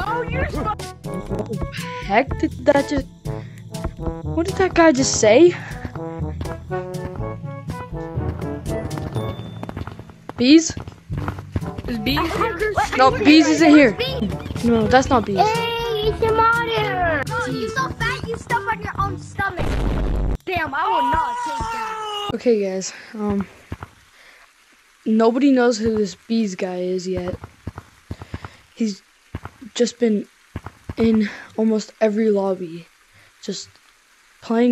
Heck, did that just? What did that guy just say? Bees? Is bees here? No, bees isn't here. No, that's not bees. Hey, it's your mother. Oh, you so fat, you stuff on your own stomach. Damn, I will not take that. Okay, guys. Um, nobody knows who this bees guy is yet. He's just been in almost every lobby, just playing.